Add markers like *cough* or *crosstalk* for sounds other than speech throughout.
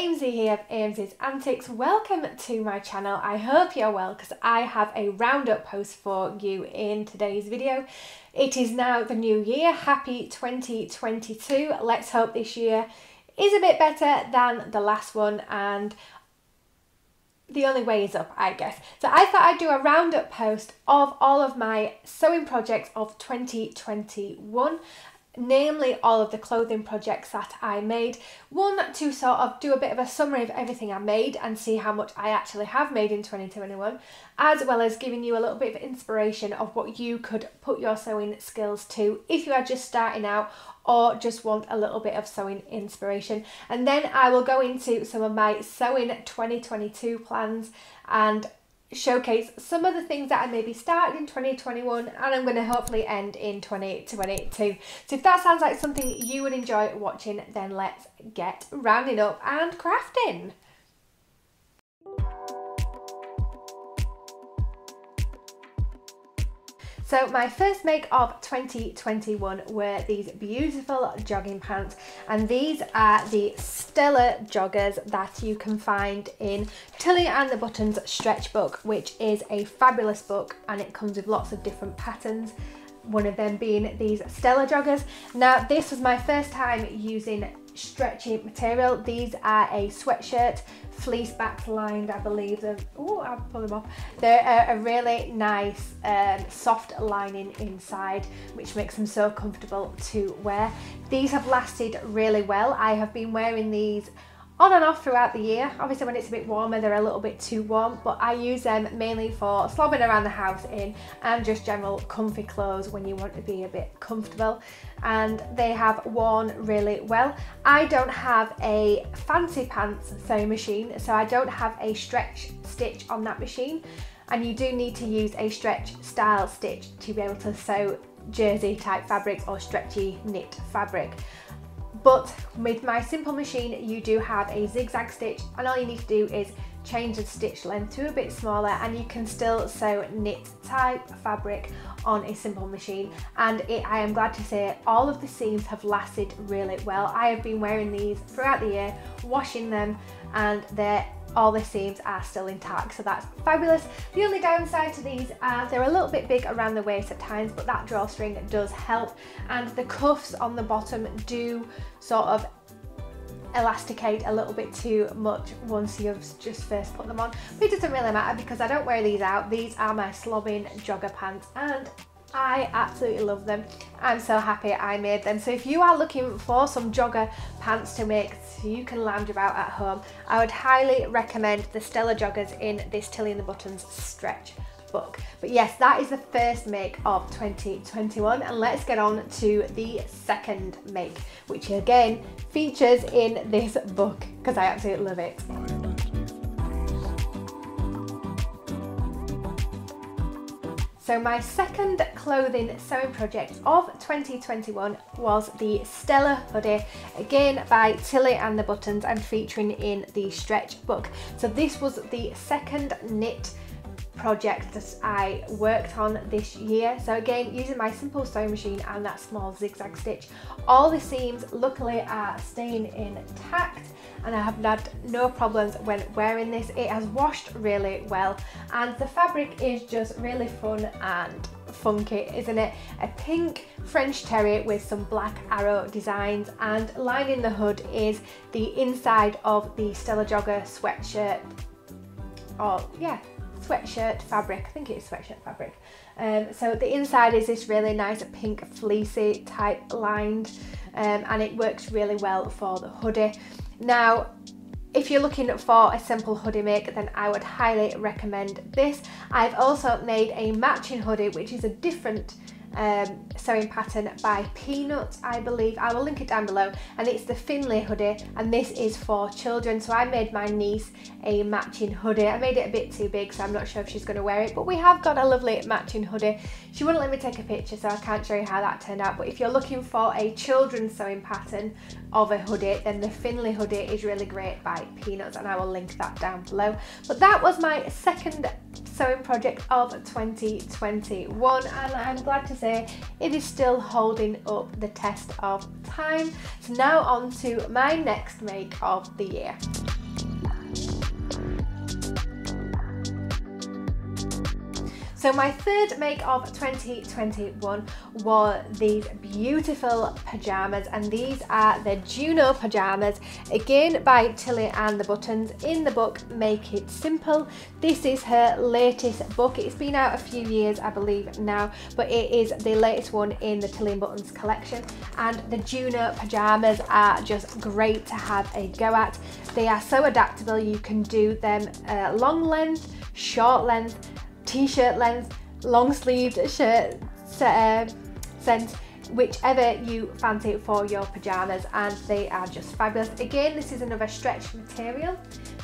Aimsy here of Aimsy's Antics. Welcome to my channel. I hope you're well because I have a roundup post for you in today's video. It is now the new year. Happy 2022. Let's hope this year is a bit better than the last one and the only way is up, I guess. So I thought I'd do a roundup post of all of my sewing projects of 2021 namely all of the clothing projects that I made. One, to sort of do a bit of a summary of everything I made and see how much I actually have made in 2021, as well as giving you a little bit of inspiration of what you could put your sewing skills to if you are just starting out or just want a little bit of sewing inspiration. And then I will go into some of my sewing 2022 plans and showcase some of the things that I maybe started in 2021 and I'm going to hopefully end in 2022. So if that sounds like something you would enjoy watching, then let's get rounding up and crafting. So my first make of 2021 were these beautiful jogging pants and these are the Stella joggers that you can find in Tilly and the Buttons stretch book which is a fabulous book and it comes with lots of different patterns one of them being these Stella joggers. Now this was my first time using stretchy material. These are a sweatshirt, fleece back lined, I believe. Oh, I'll pull them off. They're a, a really nice um, soft lining inside, which makes them so comfortable to wear. These have lasted really well. I have been wearing these on and off throughout the year. Obviously when it's a bit warmer they're a little bit too warm but I use them mainly for slobbing around the house in and just general comfy clothes when you want to be a bit comfortable and they have worn really well. I don't have a fancy pants sewing machine so I don't have a stretch stitch on that machine and you do need to use a stretch style stitch to be able to sew jersey type fabrics or stretchy knit fabric. But with my simple machine, you do have a zigzag stitch and all you need to do is change the stitch length to a bit smaller and you can still sew knit type fabric on a simple machine and it, I am glad to say all of the seams have lasted really well. I have been wearing these throughout the year, washing them and they're all the seams are still intact. So that's fabulous. The only downside to these are they're a little bit big around the waist at times but that drawstring does help. And the cuffs on the bottom do sort of elasticate a little bit too much once you've just first put them on. But it doesn't really matter because I don't wear these out. These are my slobbing jogger pants and I absolutely love them. I'm so happy I made them. So if you are looking for some jogger pants to make so you can lounge about at home, I would highly recommend the Stella joggers in this Tilly and the Buttons stretch book. But yes, that is the first make of 2021 and let's get on to the second make, which again features in this book because I absolutely love it. So my second clothing sewing project of 2021 was the Stella hoodie, again by Tilly and the Buttons and featuring in the stretch book. So this was the second knit project that I worked on this year. So again, using my simple sewing machine and that small zigzag stitch, all the seams luckily are staying intact and I have had no problems when wearing this. It has washed really well and the fabric is just really fun and funky, isn't it? A pink French terry with some black arrow designs and lining the hood is the inside of the Stella Jogger sweatshirt. Oh, yeah, sweatshirt fabric. I think it's sweatshirt fabric. Um, so the inside is this really nice pink fleecy type lined um, and it works really well for the hoodie. Now, if you're looking for a simple hoodie make, then I would highly recommend this. I've also made a matching hoodie, which is a different um, sewing pattern by Peanuts, I believe. I will link it down below. And it's the Finley hoodie, and this is for children. So I made my niece a matching hoodie. I made it a bit too big, so I'm not sure if she's going to wear it, but we have got a lovely matching hoodie. She wouldn't let me take a picture, so I can't show you how that turned out. But if you're looking for a children's sewing pattern of a hoodie, then the Finley hoodie is really great by Peanuts, and I will link that down below. But that was my second sewing project of 2021, and I'm glad to say it is still holding up the test of time. So now on to my next make of the year. So my third make of 2021 were these beautiful pyjamas and these are the Juno pyjamas again by Tilly and the Buttons in the book Make It Simple. This is her latest book. It's been out a few years I believe now but it is the latest one in the Tilly and Buttons collection and the Juno pyjamas are just great to have a go at. They are so adaptable you can do them uh, long length, short length t-shirt length, long sleeved shirt uh, scent, whichever you fancy for your pajamas and they are just fabulous. Again, this is another stretch material.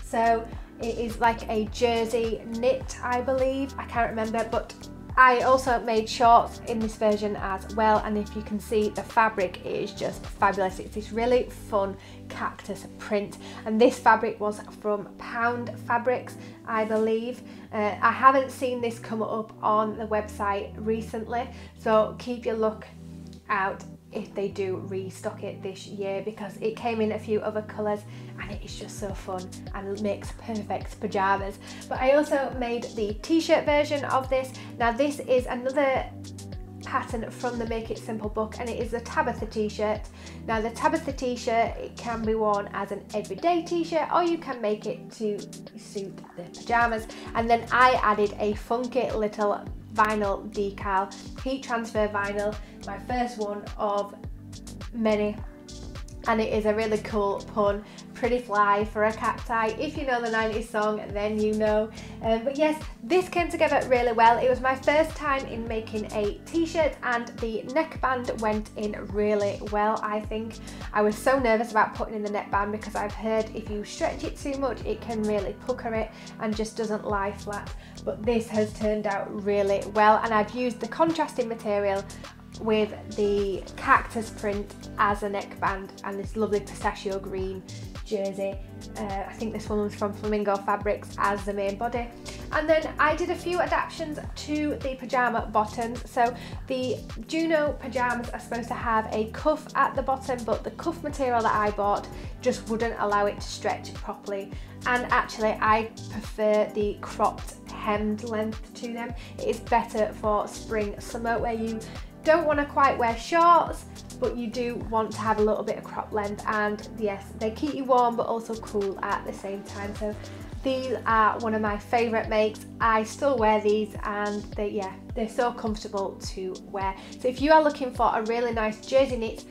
So it is like a jersey knit, I believe. I can't remember, but I also made shorts in this version as well and if you can see the fabric is just fabulous. It's this really fun cactus print and this fabric was from Pound Fabrics I believe. Uh, I haven't seen this come up on the website recently so keep your look out if they do restock it this year because it came in a few other colours and it is just so fun and makes perfect pyjamas. But I also made the t-shirt version of this. Now this is another pattern from the Make It Simple book and it is the Tabitha t-shirt. Now the Tabitha t-shirt it can be worn as an everyday t-shirt or you can make it to suit the pyjamas and then I added a funky little vinyl decal, heat transfer vinyl, my first one of many. And it is a really cool pun pretty fly for a cacti. If you know the 90s song then you know. Um, but yes this came together really well. It was my first time in making a t-shirt and the neckband went in really well I think. I was so nervous about putting in the neckband because I've heard if you stretch it too much it can really pucker it and just doesn't lie flat. But this has turned out really well and I've used the contrasting material with the cactus print as a neckband and this lovely pistachio green jersey. Uh, I think this one was from Flamingo Fabrics as the main body. And then I did a few adaptations to the pyjama bottoms. So the Juno pyjamas are supposed to have a cuff at the bottom, but the cuff material that I bought just wouldn't allow it to stretch properly. And actually I prefer the cropped hemmed length to them. It is better for spring summer where you don't want to quite wear shorts, but you do want to have a little bit of crop length and yes, they keep you warm but also cool at the same time. So these are one of my favourite makes. I still wear these and they, yeah, they're so comfortable to wear. So if you are looking for a really nice jersey knit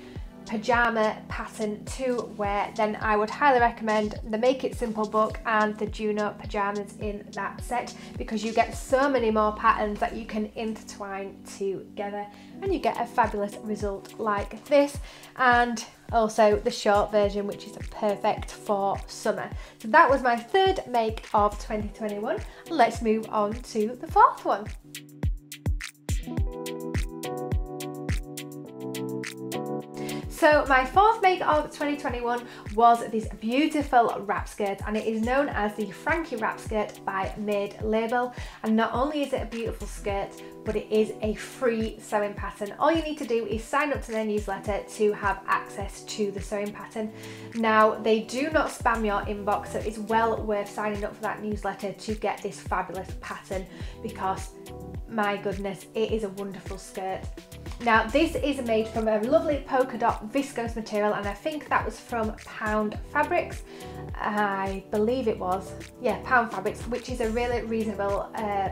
pajama pattern to wear then I would highly recommend the Make It Simple book and the Juno pajamas in that set because you get so many more patterns that you can intertwine together and you get a fabulous result like this and also the short version which is perfect for summer. So that was my third make of 2021. Let's move on to the fourth one. So my fourth make of 2021 was this beautiful wrap skirt and it is known as the Frankie wrap skirt by Made Label and not only is it a beautiful skirt but it is a free sewing pattern. All you need to do is sign up to their newsletter to have access to the sewing pattern. Now they do not spam your inbox so it's well worth signing up for that newsletter to get this fabulous pattern because my goodness it is a wonderful skirt. Now this is made from a lovely polka dot viscose material and I think that was from Pound Fabrics. I believe it was, yeah, Pound Fabrics, which is a really reasonable uh,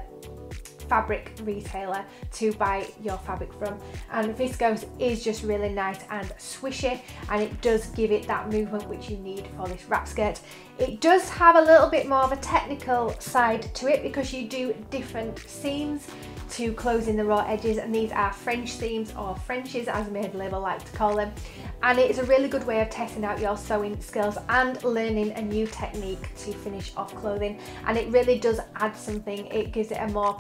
fabric retailer to buy your fabric from and viscose is just really nice and swishy and it does give it that movement which you need for this wrap skirt. It does have a little bit more of a technical side to it because you do different seams to close in the raw edges and these are French seams or Frenches as Made Label like to call them. And it's a really good way of testing out your sewing skills and learning a new technique to finish off clothing. And it really does add something. It gives it a more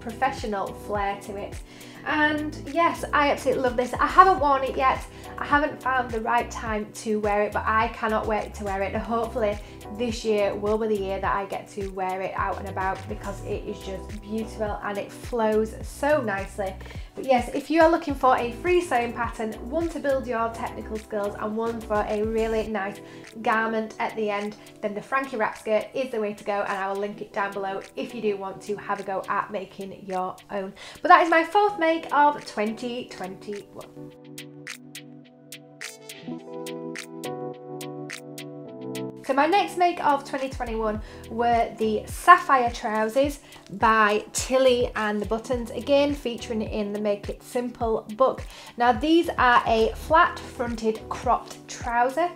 professional flair to it And yes, I absolutely love this. I haven't worn it yet. I haven't found the right time to wear it, but I cannot wait to wear it. And hopefully this year will be the year that I get to wear it out and about because it is just beautiful and it flows so nicely. But yes, if you are looking for a free sewing pattern, one to build your technical skills and one for a really nice garment at the end, then the Frankie wrap skirt is the way to go and I will link it down below if you do want to have a go at making your own. But that is my fourth make of 2021. So my next make of 2021 were the Sapphire Trousers by Tilly and the Buttons, again featuring in the Make It Simple book. Now these are a flat fronted cropped trouser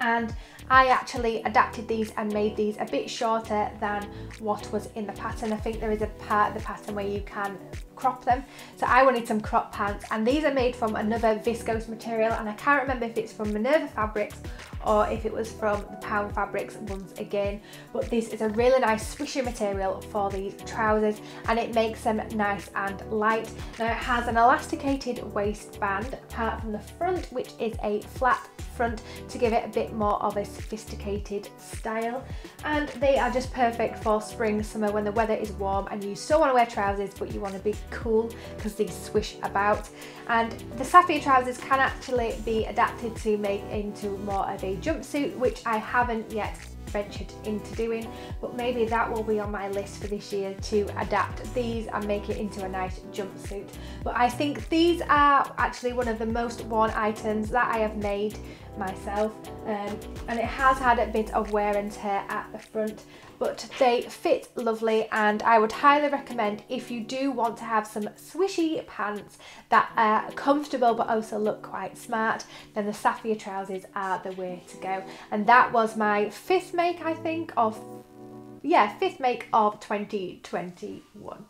and I actually adapted these and made these a bit shorter than what was in the pattern. I think there is a part of the pattern where you can crop them. So I wanted some crop pants and these are made from another viscose material and I can't remember if it's from Minerva Fabrics or if it was from the Pound Fabrics once again. But this is a really nice swishy material for these trousers and it makes them nice and light. Now it has an elasticated waistband apart from the front which is a flat front to give it a bit more of a sophisticated style and they are just perfect for spring summer when the weather is warm and you still want to wear trousers but you want to be cool because they swish about and the sapphire trousers can actually be adapted to make into more of a jumpsuit which I haven't yet ventured into doing but maybe that will be on my list for this year to adapt these and make it into a nice jumpsuit. But I think these are actually one of the most worn items that I have made myself um, and it has had a bit of wear and tear at the front but they fit lovely and I would highly recommend if you do want to have some swishy pants that are comfortable but also look quite smart then the sapphire trousers are the way to go. And that was my fifth make I think of yeah fifth make of 2021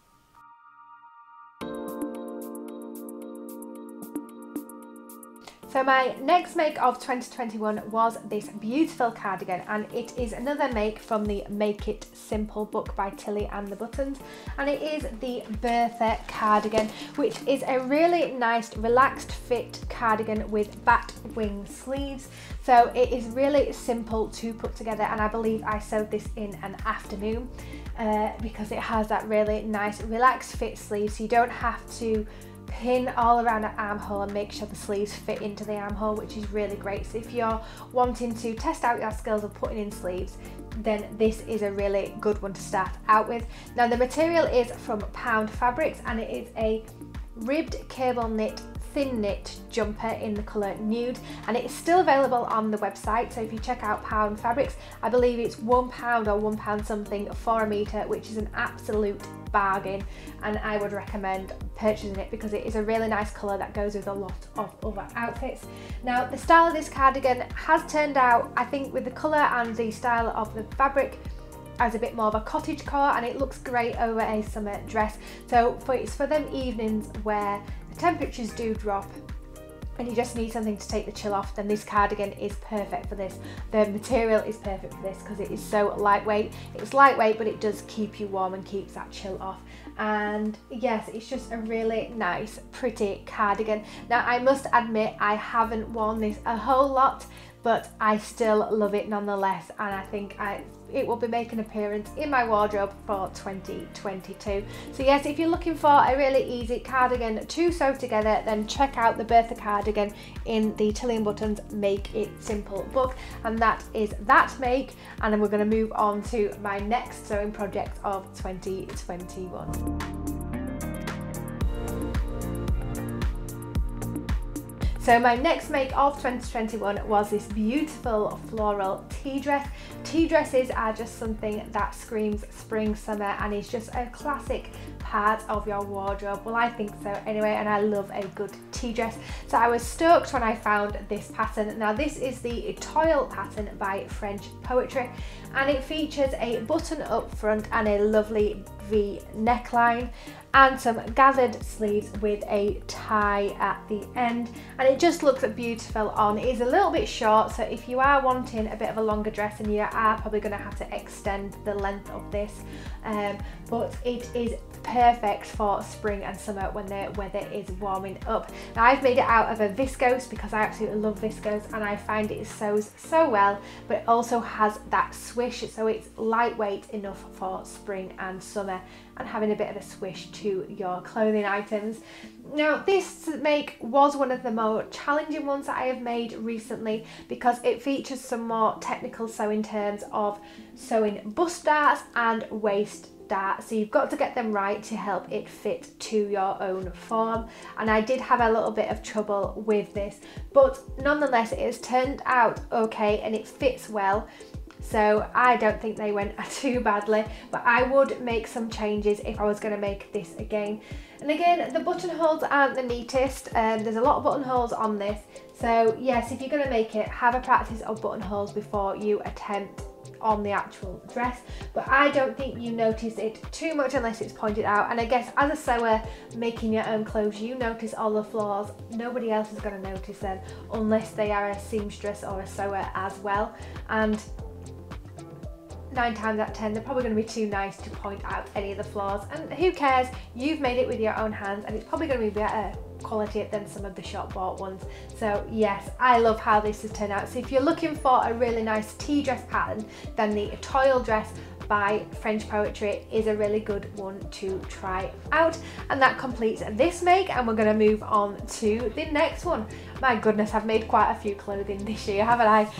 So my next make of 2021 was this beautiful cardigan and it is another make from the Make It Simple book by Tilly and the Buttons and it is the Bertha cardigan which is a really nice relaxed fit cardigan with bat wing sleeves. So it is really simple to put together and I believe I sewed this in an afternoon uh, because it has that really nice relaxed fit sleeve so you don't have to pin all around the armhole and make sure the sleeves fit into the armhole which is really great. So if you're wanting to test out your skills of putting in sleeves then this is a really good one to start out with. Now the material is from pound fabrics and it is a ribbed cable knit thin knit jumper in the colour nude and it is still available on the website. So if you check out Pound Fabrics I believe it's one pound or one pound something for a metre which is an absolute bargain and I would recommend purchasing it because it is a really nice colour that goes with a lot of other outfits. Now the style of this cardigan has turned out I think with the colour and the style of the fabric as a bit more of a cottage core and it looks great over a summer dress. So for, it's for them evenings where the temperatures do drop and you just need something to take the chill off then this cardigan is perfect for this. The material is perfect for this because it is so lightweight. It's lightweight but it does keep you warm and keeps that chill off. And yes it's just a really nice pretty cardigan. Now I must admit I haven't worn this a whole lot but I still love it nonetheless and I think I it will be making an appearance in my wardrobe for 2022. So yes, if you're looking for a really easy cardigan to sew together, then check out the Bertha cardigan in the Tilly and Buttons Make It Simple book. And that is that make. And then we're gonna move on to my next sewing project of 2021. So my next make of 2021 was this beautiful floral tea dress. Tea dresses are just something that screams spring, summer and is just a classic part of your wardrobe. Well, I think so anyway, and I love a good tea dress. So I was stoked when I found this pattern. Now this is the Toile pattern by French Poetry, and it features a button up front and a lovely V neckline and some gathered sleeves with a tie at the end and it just looks beautiful on. It is a little bit short so if you are wanting a bit of a longer dress and you are probably going to have to extend the length of this um, but it is perfect for spring and summer when the weather is warming up. Now I've made it out of a viscose because I absolutely love viscose and I find it sews so well but it also has that swish so it's lightweight enough for spring and summer and having a bit of a swish to your clothing items. Now this make was one of the more challenging ones that I have made recently because it features some more technical sewing terms of sewing bust darts and waist start so you've got to get them right to help it fit to your own form. And I did have a little bit of trouble with this but nonetheless it has turned out okay and it fits well. So I don't think they went *laughs* too badly but I would make some changes if I was going to make this again. And again the buttonholes aren't the neatest. Um, there's a lot of buttonholes on this. So yes if you're going to make it have a practice of buttonholes before you attempt on the actual dress but I don't think you notice it too much unless it's pointed out. And I guess as a sewer making your own clothes you notice all the flaws. Nobody else is going to notice them unless they are a seamstress or a sewer as well. And nine times out of ten they're probably going to be too nice to point out any of the flaws. And who cares? You've made it with your own hands and it's probably going to be better quality than some of the shop bought ones. So yes, I love how this has turned out. So if you're looking for a really nice tea dress pattern, then the Toile dress by French Poetry is a really good one to try out. And that completes this make and we're gonna move on to the next one. My goodness, I've made quite a few clothing this year, haven't I?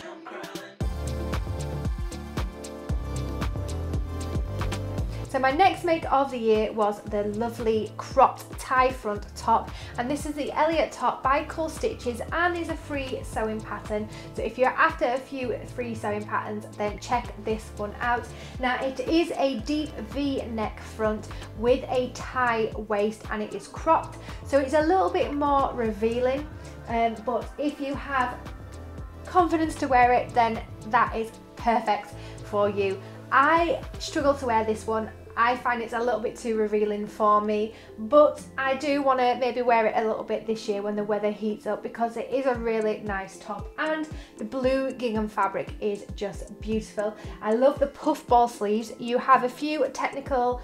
My next make of the year was the lovely cropped tie front top and this is the Elliot top by Cool Stitches and is a free sewing pattern. So if you're after a few free sewing patterns then check this one out. Now it is a deep V neck front with a tie waist and it is cropped so it's a little bit more revealing um, but if you have confidence to wear it then that is perfect for you. I struggle to wear this one. I find it's a little bit too revealing for me but I do want to maybe wear it a little bit this year when the weather heats up because it is a really nice top and the blue gingham fabric is just beautiful. I love the puffball sleeves. You have a few technical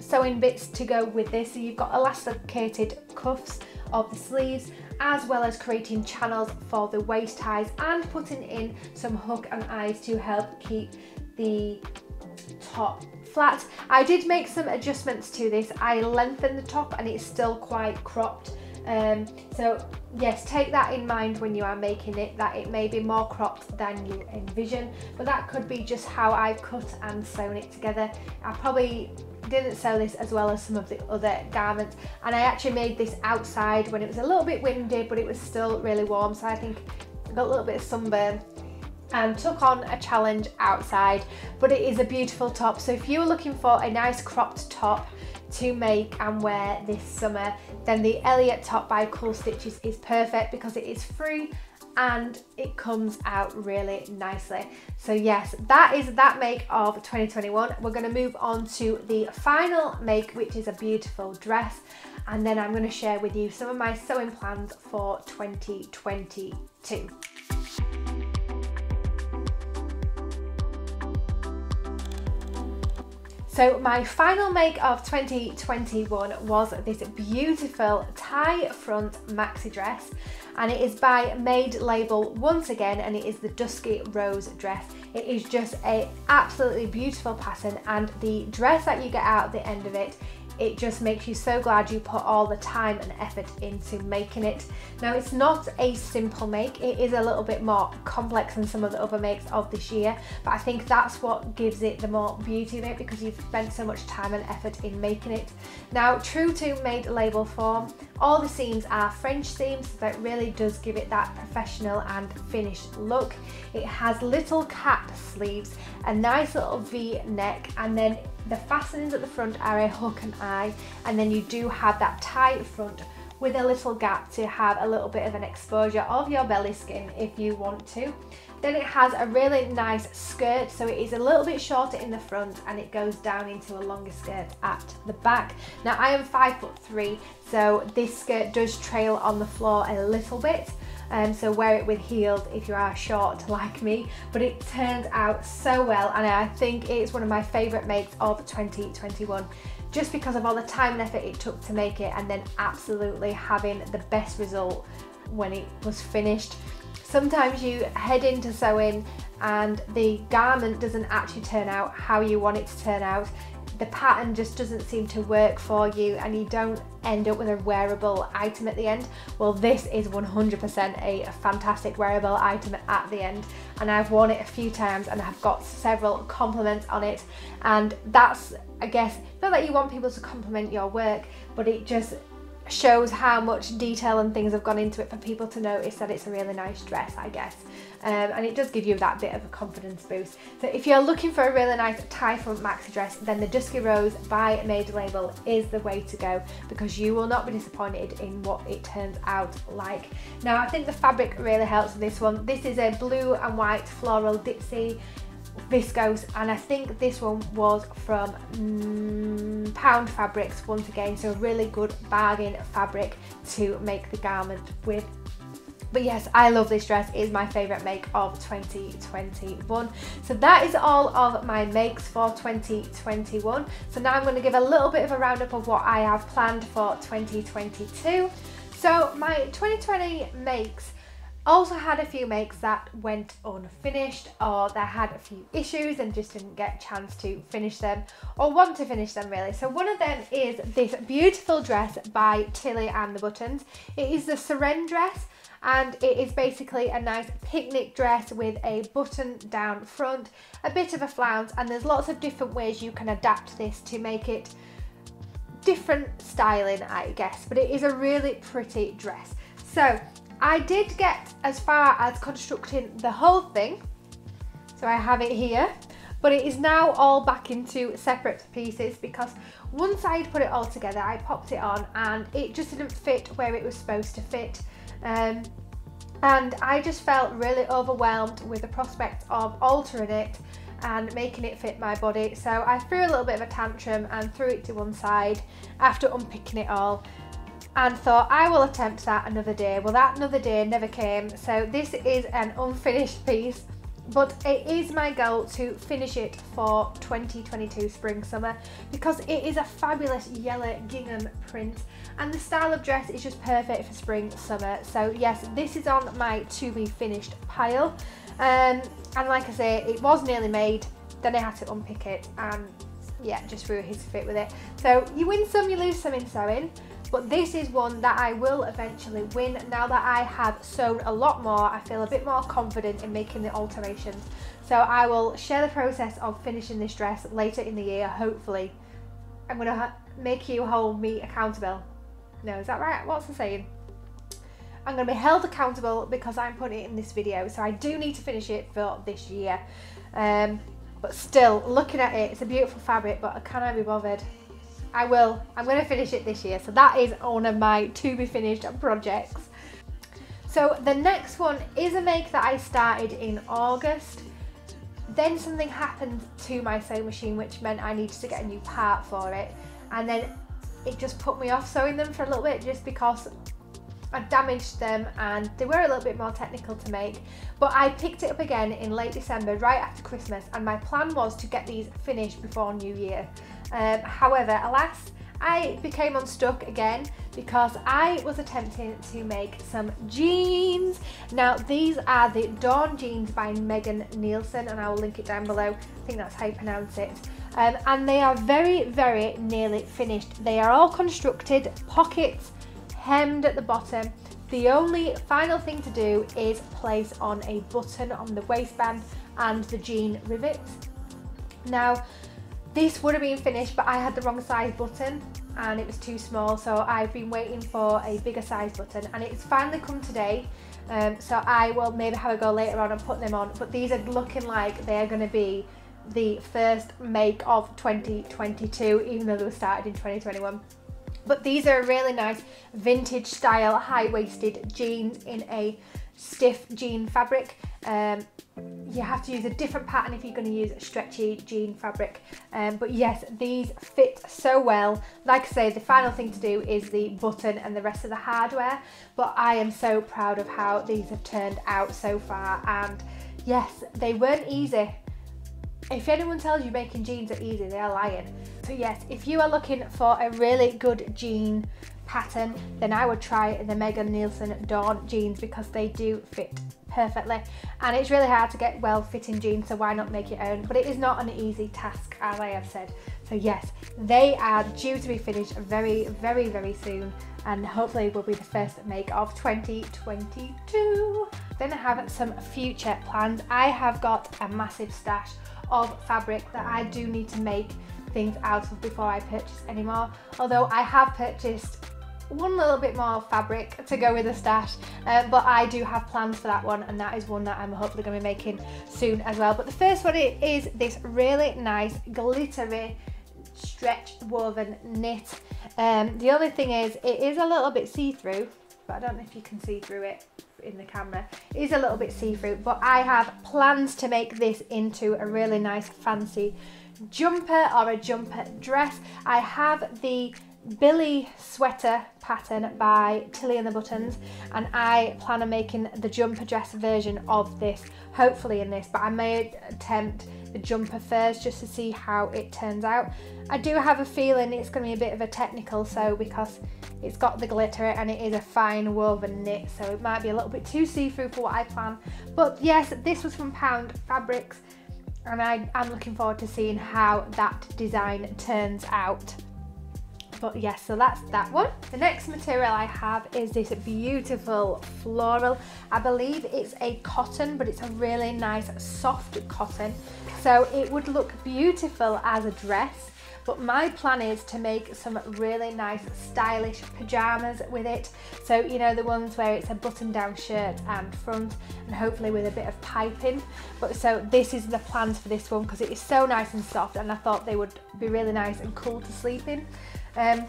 sewing bits to go with this so you've got elasticated cuffs of the sleeves as well as creating channels for the waist ties and putting in some hook and eyes to help keep the top flat. I did make some adjustments to this. I lengthened the top and it's still quite cropped. Um, so yes, take that in mind when you are making it, that it may be more cropped than you envision, but that could be just how I've cut and sewn it together. I probably didn't sew this as well as some of the other garments and I actually made this outside when it was a little bit windy but it was still really warm so I think I got a little bit of sunburn and took on a challenge outside but it is a beautiful top so if you're looking for a nice cropped top to make and wear this summer then the Elliot top by Cool Stitches is perfect because it is free and it comes out really nicely. So yes, that is that make of 2021. We're going to move on to the final make, which is a beautiful dress. And then I'm going to share with you some of my sewing plans for 2022. So my final make of 2021 was this beautiful tie front maxi dress and it is by Made Label once again and it is the Dusky Rose dress. It is just a absolutely beautiful pattern and the dress that you get out the end of it it just makes you so glad you put all the time and effort into making it. Now it's not a simple make, it is a little bit more complex than some of the other makes of this year, but I think that's what gives it the more beauty of it because you've spent so much time and effort in making it. Now true to made label form, all the seams are French seams, so it really does give it that professional and finished look. It has little cap sleeves, a nice little V neck, and then the fastenings at the front are a hook and eye, and then you do have that tight front with a little gap to have a little bit of an exposure of your belly skin if you want to. Then it has a really nice skirt, so it is a little bit shorter in the front and it goes down into a longer skirt at the back. Now I am five foot three, so this skirt does trail on the floor a little bit. Um, so wear it with heels if you are short like me but it turns out so well and I think it's one of my favourite makes of 2021 just because of all the time and effort it took to make it and then absolutely having the best result when it was finished. Sometimes you head into sewing and the garment doesn't actually turn out how you want it to turn out. The pattern just doesn't seem to work for you and you don't end up with a wearable item at the end. Well, this is 100% a fantastic wearable item at the end and I've worn it a few times and I've got several compliments on it and that's, I guess, not that you want people to compliment your work, but it just shows how much detail and things have gone into it for people to notice that it's a really nice dress I guess. Um, and it does give you that bit of a confidence boost. So if you're looking for a really nice tie front maxi dress then the Dusky Rose by Made Label is the way to go because you will not be disappointed in what it turns out like. Now I think the fabric really helps with this one. This is a blue and white floral ditsy viscose and I think this one was from mm, Pound Fabrics once again so a really good bargain fabric to make the garment with but yes, I love this dress. It is my favourite make of 2021. So that is all of my makes for 2021. So now I'm going to give a little bit of a roundup of what I have planned for 2022. So my 2020 makes also had a few makes that went unfinished or that had a few issues and just didn't get a chance to finish them or want to finish them really. So one of them is this beautiful dress by Tilly and the Buttons. It is the Seren dress and it is basically a nice picnic dress with a button down front, a bit of a flounce and there's lots of different ways you can adapt this to make it different styling I guess but it is a really pretty dress. So I did get as far as constructing the whole thing. So I have it here, but it is now all back into separate pieces because once I'd put it all together, I popped it on and it just didn't fit where it was supposed to fit. Um, and I just felt really overwhelmed with the prospect of altering it and making it fit my body. So I threw a little bit of a tantrum and threw it to one side after unpicking it all and thought I will attempt that another day. Well, that another day never came, so this is an unfinished *laughs* piece, but it is my goal to finish it for 2022 spring summer because it is a fabulous yellow gingham print and the style of dress is just perfect for spring summer. So yes, this is on my to be finished pile. Um, and like I say, it was nearly made, then I had to unpick it and yeah, just threw his fit with it. So you win some, you lose some in sewing but this is one that I will eventually win. Now that I have sewn a lot more, I feel a bit more confident in making the alterations. So I will share the process of finishing this dress later in the year, hopefully. I'm going to make you hold me accountable. No, is that right? What's the saying? I'm going to be held accountable because I'm putting it in this video. So I do need to finish it for this year. Um, but still, looking at it, it's a beautiful fabric, but can I be bothered? I will. I'm going to finish it this year. So that is one of my to be finished projects. So the next one is a make that I started in August. Then something happened to my sewing machine which meant I needed to get a new part for it. And then it just put me off sewing them for a little bit just because I damaged them and they were a little bit more technical to make but I picked it up again in late December right after Christmas and my plan was to get these finished before New Year um, however, alas, I became unstuck again because I was attempting to make some jeans. Now these are the Dawn jeans by Megan Nielsen and I will link it down below. I think that's how you pronounce it. Um, and they are very, very nearly finished. They are all constructed, pockets hemmed at the bottom. The only final thing to do is place on a button on the waistband and the jean rivets. Now, this would have been finished, but I had the wrong size button and it was too small. So I've been waiting for a bigger size button and it's finally come today. Um, so I will maybe have a go later on and put them on. But these are looking like they're going to be the first make of 2022, even though they were started in 2021. But these are a really nice vintage style high-waisted jeans in a stiff jean fabric. Um, you have to use a different pattern if you're going to use stretchy jean fabric. Um, but yes, these fit so well. Like I say, the final thing to do is the button and the rest of the hardware. But I am so proud of how these have turned out so far. And yes, they weren't easy. If anyone tells you making jeans are easy, they are lying. So yes, if you are looking for a really good jean pattern, then I would try the Megan Nielsen Dawn jeans because they do fit perfectly. And it's really hard to get well fitting jeans so why not make your own? But it is not an easy task as I have said. So yes they are due to be finished very very very soon and hopefully will be the first make of 2022 then I have some future plans. I have got a massive stash of fabric that I do need to make things out of before I purchase anymore although I have purchased one little bit more fabric to go with the stash uh, but I do have plans for that one and that is one that I'm hopefully going to be making soon as well. But the first one is this really nice glittery stretch woven knit. Um, the only thing is it is a little bit see-through but I don't know if you can see through it in the camera. It is a little bit see-through but I have plans to make this into a really nice fancy jumper or a jumper dress. I have the Billie sweater pattern by Tilly and the Buttons and I plan on making the jumper dress version of this hopefully in this but I may attempt the jumper first just to see how it turns out. I do have a feeling it's going to be a bit of a technical sew because it's got the glitter and it is a fine woven knit so it might be a little bit too see-through for what I plan but yes this was from Pound Fabrics and I am looking forward to seeing how that design turns out but yes so that's that one. The next material I have is this beautiful floral. I believe it's a cotton but it's a really nice soft cotton. So it would look beautiful as a dress but my plan is to make some really nice stylish pajamas with it. So you know the ones where it's a button down shirt and front and hopefully with a bit of piping. But so this is the plans for this one because it is so nice and soft and I thought they would be really nice and cool to sleep in um,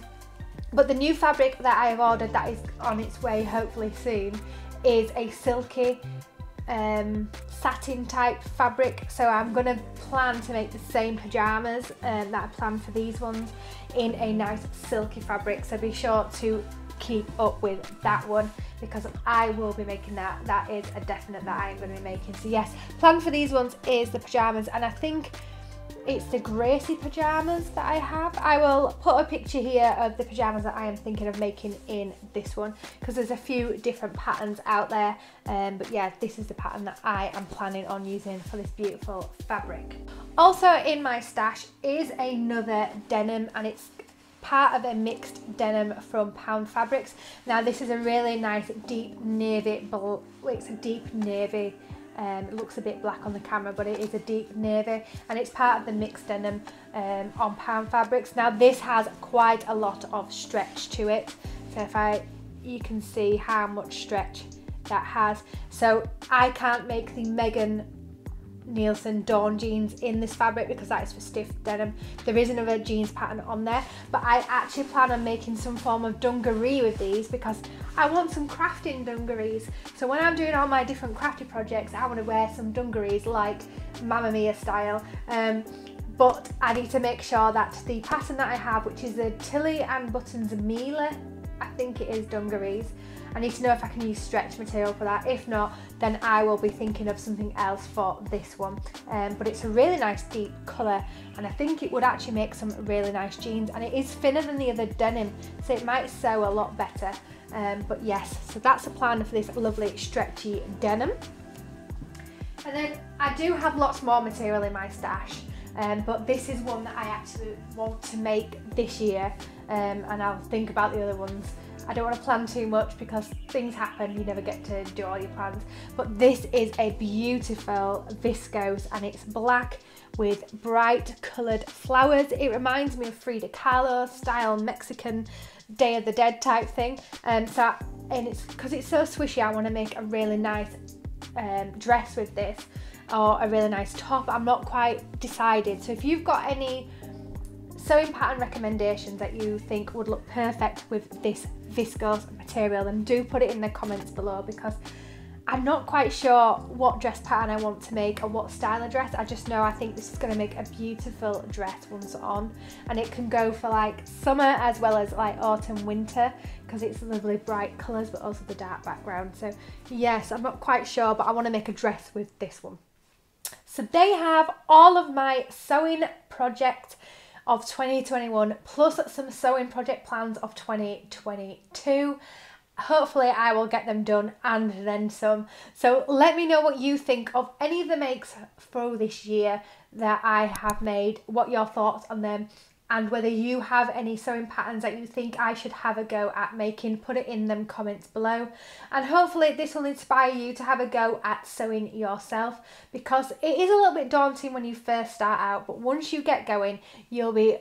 but the new fabric that I have ordered that is on its way hopefully soon is a silky um, satin type fabric. So I'm going to plan to make the same pyjamas um, that I planned for these ones in a nice silky fabric. So be sure to keep up with that one because I will be making that. That is a definite that I am going to be making. So yes plan for these ones is the pyjamas and I think it's the Gracie pyjamas that I have. I will put a picture here of the pyjamas that I am thinking of making in this one because there's a few different patterns out there. Um, but yeah, this is the pattern that I am planning on using for this beautiful fabric. Also in my stash is another denim and it's part of a mixed denim from Pound Fabrics. Now this is a really nice deep navy, it's a deep navy um, it looks a bit black on the camera, but it is a deep navy and it's part of the mixed denim um, on Pound Fabrics. Now this has quite a lot of stretch to it. So if I, you can see how much stretch that has. So I can't make the Megan Nielsen Dawn jeans in this fabric because that is for stiff denim. There is another jeans pattern on there, but I actually plan on making some form of dungaree with these because I want some crafting dungarees. So when I'm doing all my different crafty projects, I want to wear some dungarees like Mamma Mia style. Um, but I need to make sure that the pattern that I have, which is the Tilly and Buttons Mila, I think it is dungarees, I need to know if I can use stretch material for that. If not, then I will be thinking of something else for this one. Um, but it's a really nice deep colour and I think it would actually make some really nice jeans and it is thinner than the other denim so it might sew a lot better. Um, but yes, so that's the plan for this lovely stretchy denim. And then I do have lots more material in my stash. Um, but this is one that I actually want to make this year um, and I'll think about the other ones I don't want to plan too much because things happen, you never get to do all your plans. But this is a beautiful viscose and it's black with bright coloured flowers. It reminds me of Frida Kahlo style Mexican Day of the Dead type thing. And um, so, and it's because it's so swishy, I want to make a really nice um, dress with this or a really nice top. I'm not quite decided. So if you've got any sewing pattern recommendations that you think would look perfect with this viscose material then do put it in the comments below because I'm not quite sure what dress pattern I want to make or what style of dress. I just know I think this is going to make a beautiful dress once on. And it can go for like summer as well as like autumn, winter because it's lovely bright colours but also the dark background. So yes, I'm not quite sure but I want to make a dress with this one. So they have all of my sewing project of 2021 plus some sewing project plans of 2022 hopefully I will get them done and then some. So let me know what you think of any of the makes for this year that I have made, what your thoughts on them and whether you have any sewing patterns that you think I should have a go at making, put it in them comments below. And hopefully this will inspire you to have a go at sewing yourself because it is a little bit daunting when you first start out, but once you get going, you'll be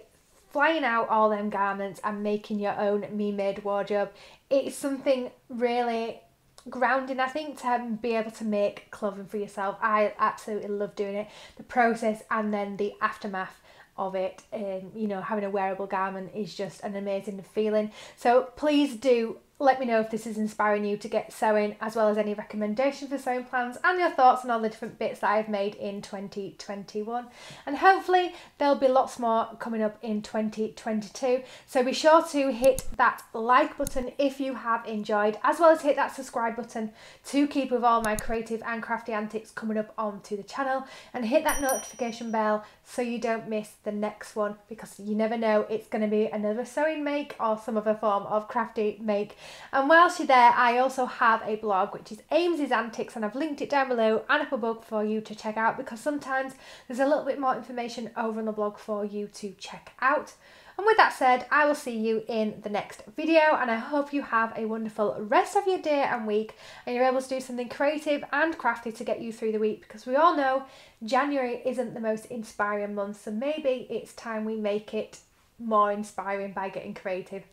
flying out all them garments and making your own me-made wardrobe. It's something really grounding I think to be able to make clothing for yourself. I absolutely love doing it. The process and then the aftermath of it and you know having a wearable garment is just an amazing feeling. So please do let me know if this is inspiring you to get sewing as well as any recommendations for sewing plans and your thoughts on all the different bits that I've made in 2021 and hopefully there'll be lots more coming up in 2022 so be sure to hit that like button if you have enjoyed as well as hit that subscribe button to keep with all my creative and crafty antics coming up onto the channel. And hit that notification bell so you don't miss the next one because you never know it's going to be another sewing make or some other form of crafty make and whilst you're there, I also have a blog which is Aimsy's Antics, and I've linked it down below and up above for you to check out because sometimes there's a little bit more information over on the blog for you to check out. And with that said, I will see you in the next video and I hope you have a wonderful rest of your day and week and you're able to do something creative and crafty to get you through the week because we all know January isn't the most inspiring month so maybe it's time we make it more inspiring by getting creative.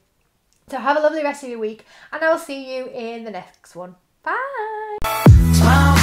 So have a lovely rest of your week and I will see you in the next one. Bye!